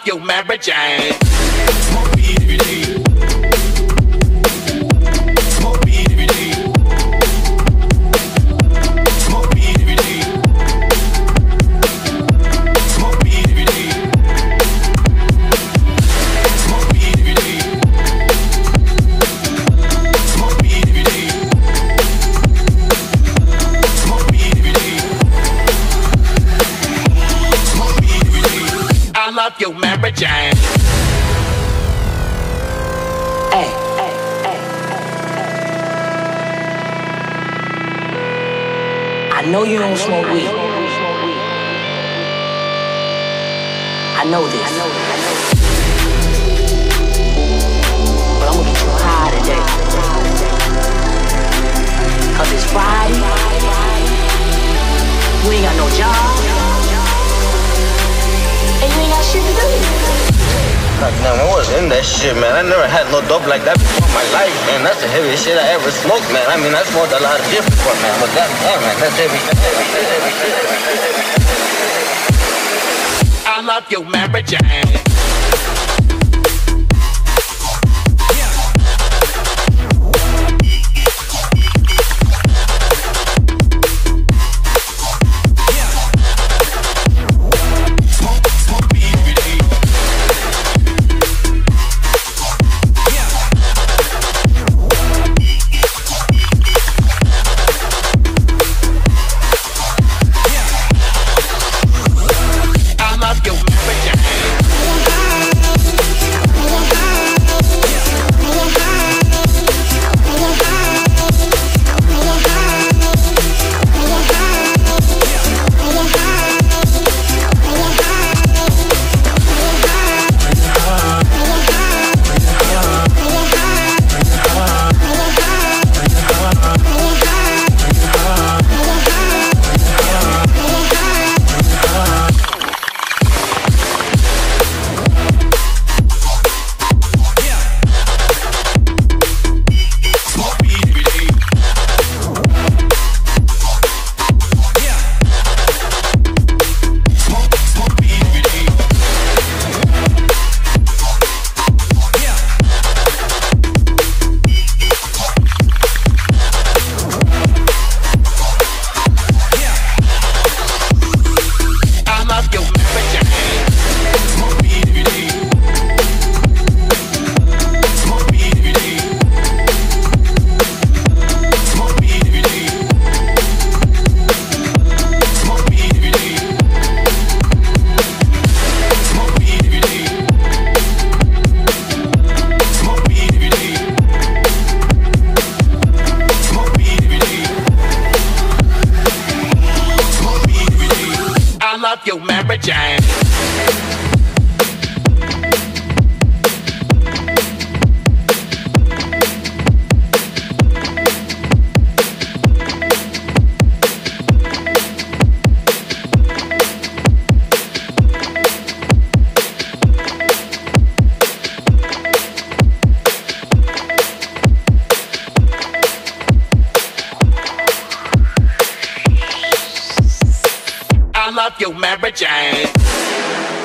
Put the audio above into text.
fuck you, Mary Jane. Love you, Mary Jane. I know you don't smoke weed. I know this. But I'm gonna get you high today. In that shit, man. I never had no dope like that before in my life, man. That's the heaviest shit I ever smoked, man. I mean, I smoked a lot of shit before, man. But that, damn, man, that's heavy. I love you, Mary Jane. about your marriage. Jane. You, Mary Jane.